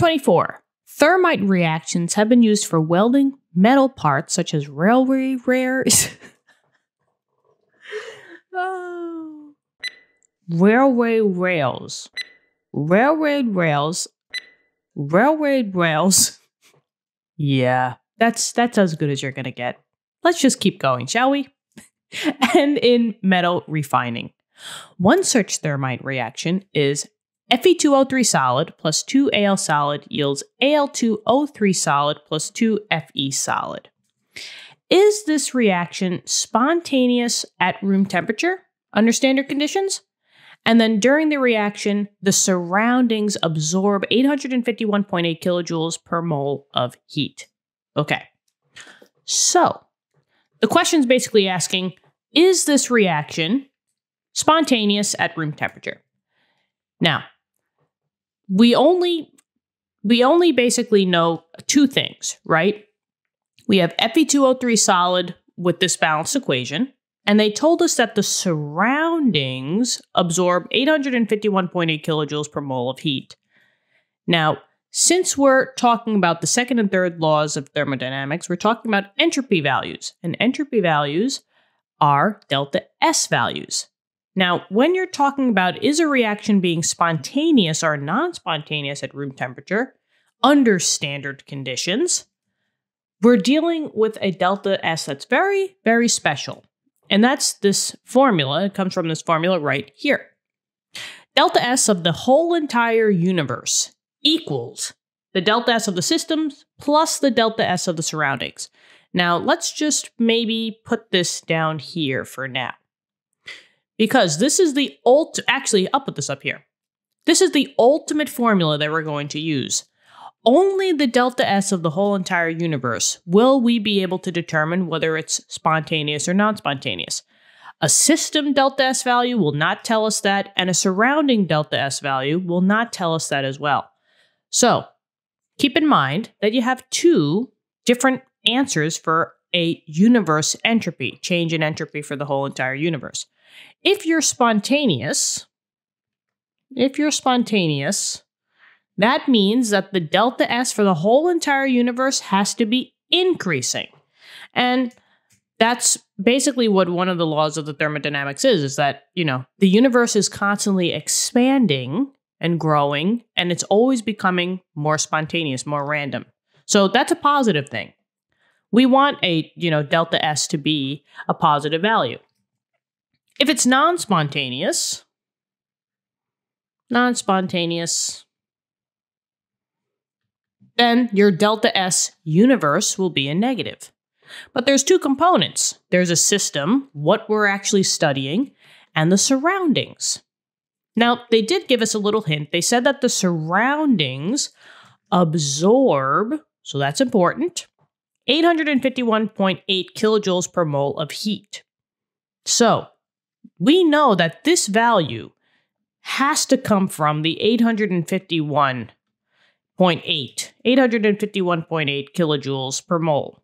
24. Thermite reactions have been used for welding metal parts such as railway rares. oh. Railway rails. Railway rails. Railway rails. Yeah, that's that's as good as you're gonna get. Let's just keep going, shall we? and in metal refining. One such thermite reaction is Fe2O3 solid plus 2Al solid yields Al2O3 solid plus 2Fe solid. Is this reaction spontaneous at room temperature under standard conditions? And then during the reaction, the surroundings absorb 851.8 kilojoules per mole of heat. Okay. So, the question is basically asking is this reaction spontaneous at room temperature? Now, we only we only basically know two things, right? We have Fe2O3 solid with this balanced equation, and they told us that the surroundings absorb 851.8 kilojoules per mole of heat. Now, since we're talking about the second and third laws of thermodynamics, we're talking about entropy values, and entropy values are delta S values. Now, when you're talking about is a reaction being spontaneous or non spontaneous at room temperature under standard conditions, we're dealing with a delta S that's very, very special. And that's this formula. It comes from this formula right here. Delta S of the whole entire universe equals the delta S of the systems plus the delta S of the surroundings. Now, let's just maybe put this down here for now. Because this is the ult actually, I'll put this up here. This is the ultimate formula that we're going to use. Only the delta S of the whole entire universe will we be able to determine whether it's spontaneous or non spontaneous. A system delta S value will not tell us that, and a surrounding delta S value will not tell us that as well. So keep in mind that you have two different answers for a universe entropy, change in entropy for the whole entire universe. If you're spontaneous, if you're spontaneous, that means that the delta S for the whole entire universe has to be increasing. And that's basically what one of the laws of the thermodynamics is is that, you know, the universe is constantly expanding and growing and it's always becoming more spontaneous, more random. So that's a positive thing. We want a, you know, delta S to be a positive value. If it's non-spontaneous, non-spontaneous then your delta S universe will be a negative. But there's two components. There's a system, what we're actually studying, and the surroundings. Now, they did give us a little hint. They said that the surroundings absorb, so that's important, 851.8 kilojoules per mole of heat. So, we know that this value has to come from the 851 851.8, 851.8 kilojoules per mole.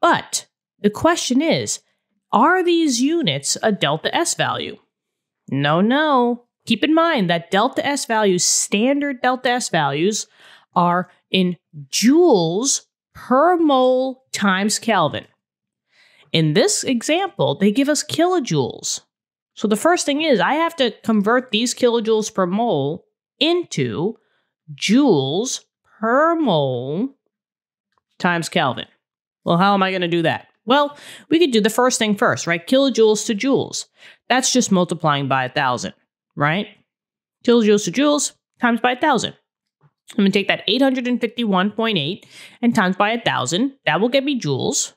But the question is, are these units a delta S value? No, no. Keep in mind that delta S values, standard delta S values, are in joules per mole times Kelvin. In this example, they give us kilojoules. So the first thing is I have to convert these kilojoules per mole into joules per mole times Kelvin. Well, how am I going to do that? Well, we could do the first thing first, right? Kilojoules to joules. That's just multiplying by a thousand, right? Kilojoules to joules times by a thousand. I'm going to take that 851.8 and times by a thousand. That will get me joules.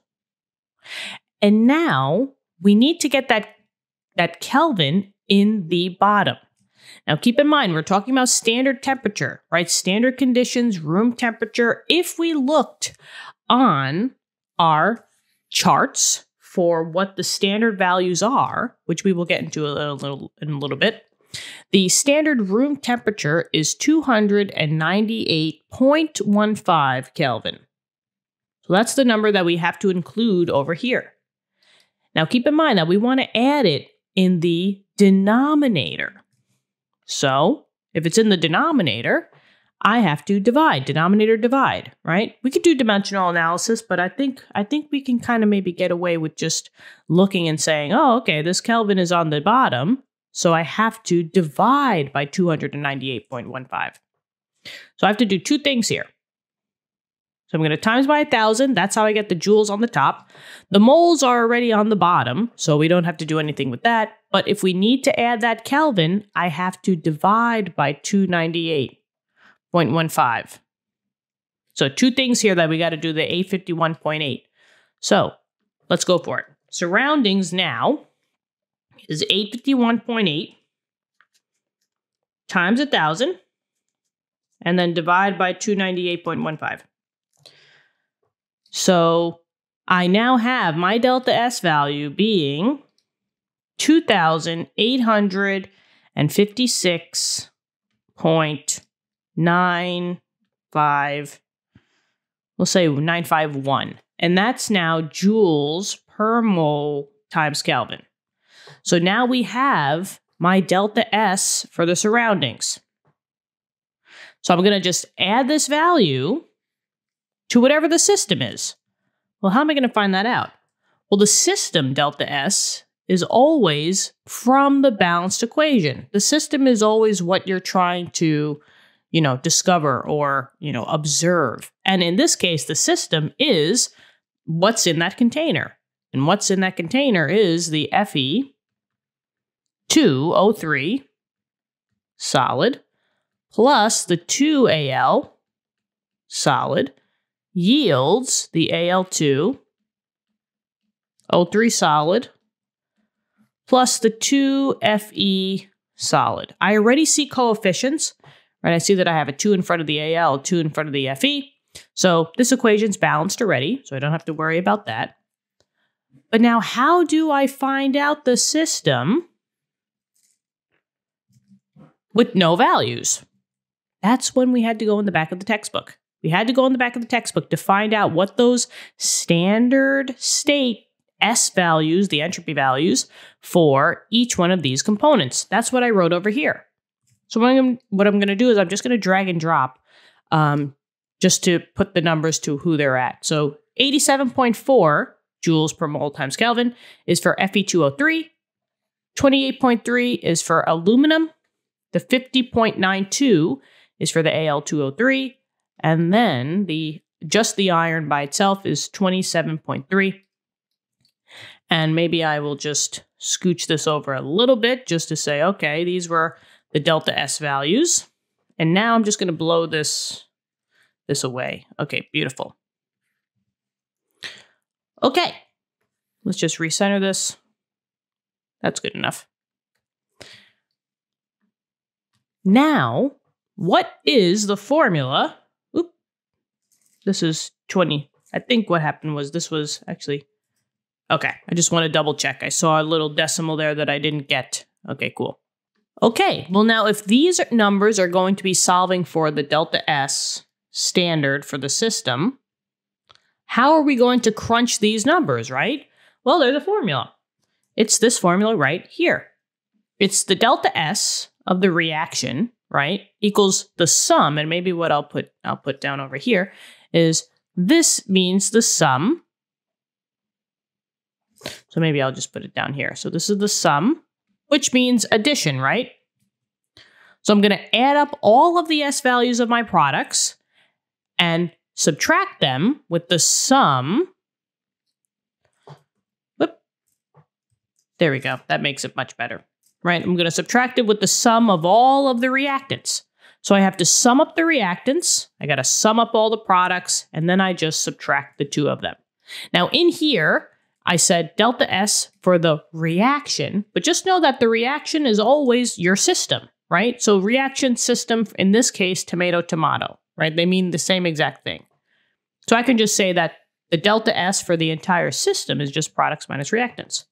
And now we need to get that that Kelvin in the bottom. Now, keep in mind, we're talking about standard temperature, right? Standard conditions, room temperature. If we looked on our charts for what the standard values are, which we will get into a little in a little bit, the standard room temperature is 298.15 Kelvin. So that's the number that we have to include over here. Now keep in mind that we want to add it in the denominator. So if it's in the denominator, I have to divide, denominator divide, right? We could do dimensional analysis, but I think I think we can kind of maybe get away with just looking and saying, "Oh, okay, this Kelvin is on the bottom, so I have to divide by 298.15." So I have to do two things here. So I'm going to times by 1,000. That's how I get the joules on the top. The moles are already on the bottom, so we don't have to do anything with that. But if we need to add that Kelvin, I have to divide by 298.15. So two things here that we got to do the 851.8. So let's go for it. Surroundings now is 851.8 times 1,000 and then divide by 298.15. So I now have my delta S value being 2,856.95, we'll say 951. And that's now joules per mole times Kelvin. So now we have my delta S for the surroundings. So I'm going to just add this value to whatever the system is. Well, how am I going to find that out? Well, the system delta S is always from the balanced equation. The system is always what you're trying to, you know, discover or, you know, observe. And in this case, the system is what's in that container. And what's in that container is the Fe 2O3 solid plus the 2Al solid yields the Al2 O3 solid plus the 2Fe solid. I already see coefficients, right? I see that I have a 2 in front of the Al, 2 in front of the Fe. So this equation's balanced already, so I don't have to worry about that. But now how do I find out the system with no values? That's when we had to go in the back of the textbook. We had to go in the back of the textbook to find out what those standard state S values, the entropy values for each one of these components. That's what I wrote over here. So what I'm, what I'm going to do is I'm just going to drag and drop um, just to put the numbers to who they're at. So 87.4 joules per mole times Kelvin is for Fe2O3. 28.3 is for aluminum. The 50.92 is for the Al2O3. And then the just the iron by itself is 27.3. And maybe I will just scooch this over a little bit just to say, okay, these were the delta S values. And now I'm just going to blow this, this away. Okay, beautiful. Okay, let's just recenter this. That's good enough. Now, what is the formula this is 20. I think what happened was this was actually. Okay, I just want to double check. I saw a little decimal there that I didn't get. Okay, cool. Okay, well, now if these numbers are going to be solving for the delta S standard for the system, how are we going to crunch these numbers, right? Well, there's a formula. It's this formula right here. It's the delta S of the reaction, right, equals the sum, and maybe what I'll put I'll put down over here is this means the sum. So maybe I'll just put it down here. So this is the sum, which means addition, right? So I'm going to add up all of the S values of my products and subtract them with the sum. Whoop. There we go. That makes it much better, right? I'm going to subtract it with the sum of all of the reactants. So I have to sum up the reactants, I got to sum up all the products, and then I just subtract the two of them. Now in here, I said delta S for the reaction, but just know that the reaction is always your system, right? So reaction system, in this case, tomato, tomato, right? They mean the same exact thing. So I can just say that the delta S for the entire system is just products minus reactants.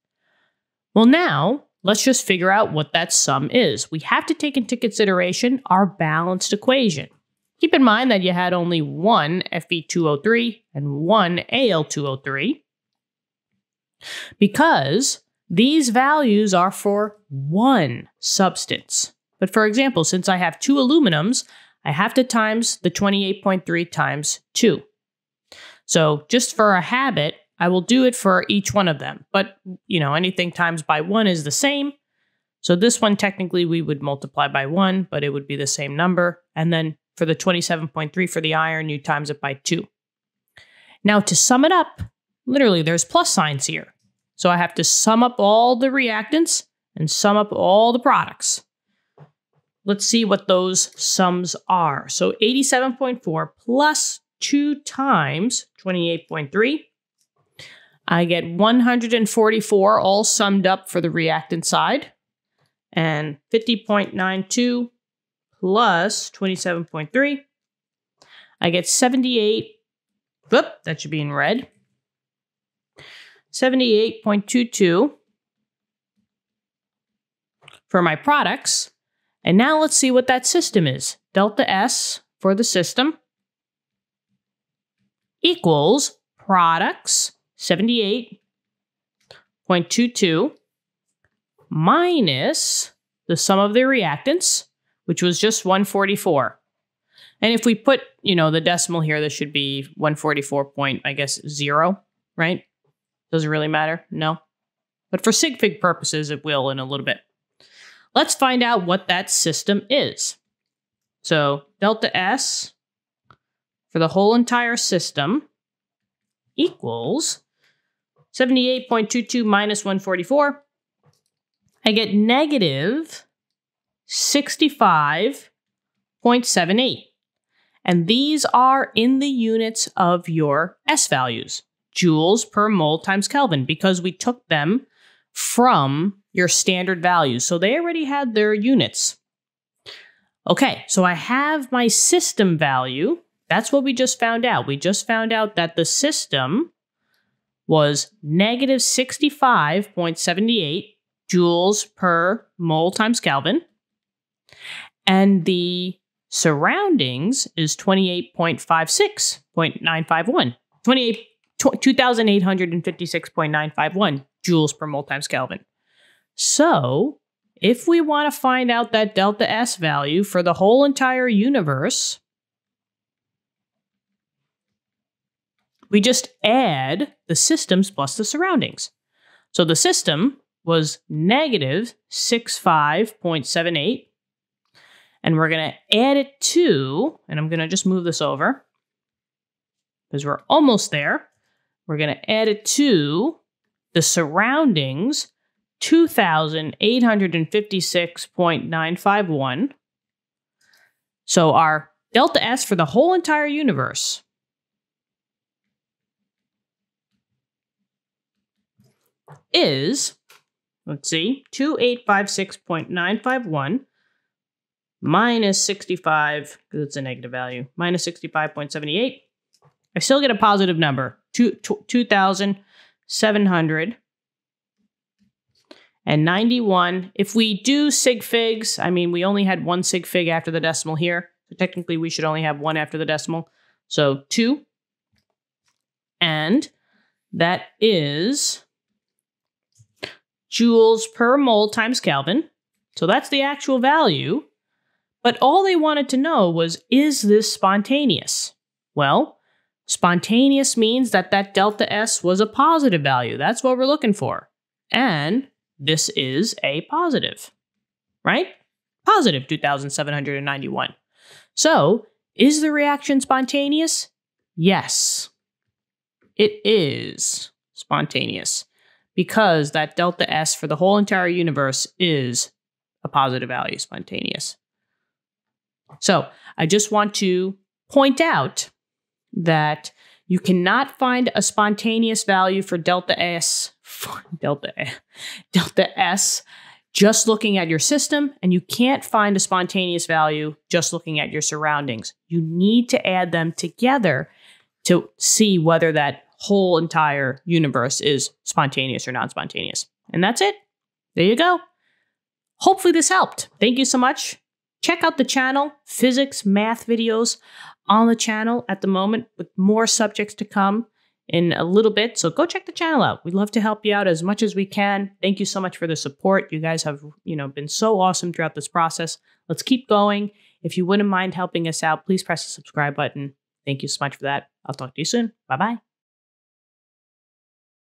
Well, now Let's just figure out what that sum is. We have to take into consideration our balanced equation. Keep in mind that you had only one Fe2O3 and one Al2O3 because these values are for one substance. But for example, since I have two aluminums, I have to times the 28.3 times 2. So just for a habit, I will do it for each one of them. But, you know, anything times by 1 is the same. So this one, technically, we would multiply by 1, but it would be the same number. And then for the 27.3 for the iron, you times it by 2. Now, to sum it up, literally, there's plus signs here. So I have to sum up all the reactants and sum up all the products. Let's see what those sums are. So 87.4 plus 2 times 28.3. I get 144 all summed up for the reactant side and 50.92 plus 27.3. I get 78. Whoop, that should be in red. 78.22 for my products. And now let's see what that system is. Delta S for the system equals products 78.22 minus the sum of the reactants, which was just 144. And if we put, you know, the decimal here, this should be 144 point, I guess, zero, right? Does it really matter? No. But for sig fig purposes, it will in a little bit. Let's find out what that system is. So delta S for the whole entire system equals 78.22 minus 144 I get negative 65.78. And these are in the units of your S values, joules per mole times Kelvin, because we took them from your standard values. So they already had their units. Okay, so I have my system value. That's what we just found out. We just found out that the system was negative 65.78 joules per mole times Kelvin. And the surroundings is 28.56.951. 28 2856.951 joules per mole times Kelvin. So, if we want to find out that delta S value for the whole entire universe, we just add the systems plus the surroundings. So the system was negative 65.78. And we're going to add it to, and I'm going to just move this over because we're almost there. We're going to add it to the surroundings 2,856.951. So our delta S for the whole entire universe is let's see, 2856.951 minus 65, because it's a negative value, minus 65.78. I still get a positive number, 2,791. If we do sig figs, I mean, we only had one sig fig after the decimal here. So technically, we should only have one after the decimal. So 2. And that is joules per mole times Kelvin. So that's the actual value. But all they wanted to know was is this spontaneous? Well, spontaneous means that that delta S was a positive value. That's what we're looking for. And this is a positive, right? Positive 2,791. So, is the reaction spontaneous? Yes, it is spontaneous because that delta S for the whole entire universe is a positive value, spontaneous. So I just want to point out that you cannot find a spontaneous value for delta S, delta, delta S, just looking at your system, and you can't find a spontaneous value just looking at your surroundings. You need to add them together to see whether that whole entire universe is spontaneous or non spontaneous. And that's it. There you go. Hopefully, this helped. Thank you so much. Check out the channel, physics, math videos on the channel at the moment with more subjects to come. in a little bit. So go check the channel out. We'd love to help you out as much as we can. Thank you so much for the support. You guys have, you know, been so awesome throughout this process. Let's keep going. If you wouldn't mind helping us out, please press the subscribe button. Thank you so much for that. I'll talk to you soon. Bye bye.